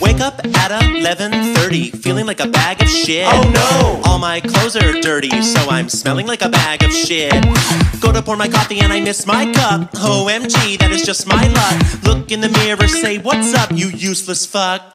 Wake up at 11:30, feeling like a bag of shit. Oh no! All my clothes are dirty, so I'm smelling like a bag of shit. Go to pour my coffee and I miss my cup. OMG, that is just my luck. Look in the mirror, say what's up, you useless fuck.